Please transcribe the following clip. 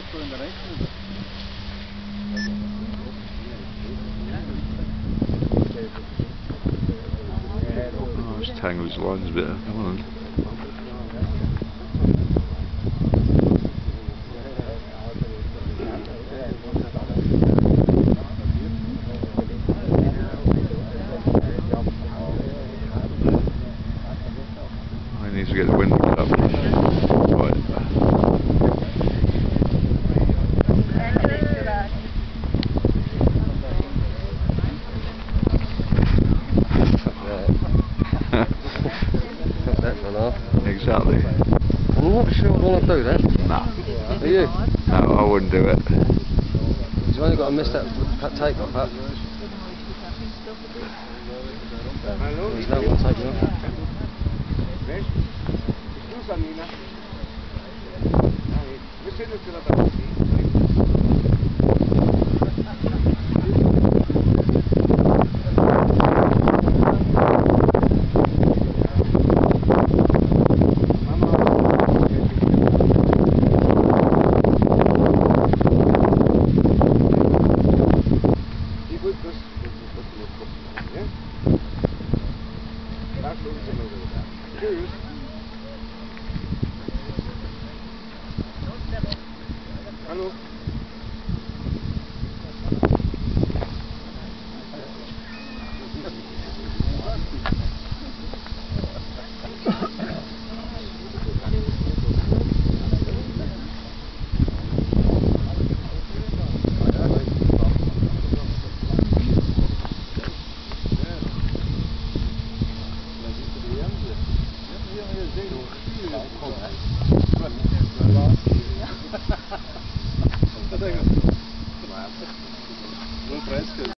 Oh, just tangle his lines bit. Come on. I need to get the wind up. That one off. exactly. I'm not sure I want to do that. No. Are you? No, I wouldn't do it. You've only got to miss that that take off up. There's no one taking off. Ne? Da schon sind wir wieder. Tschüss. Hallo. Cadê? Não presta.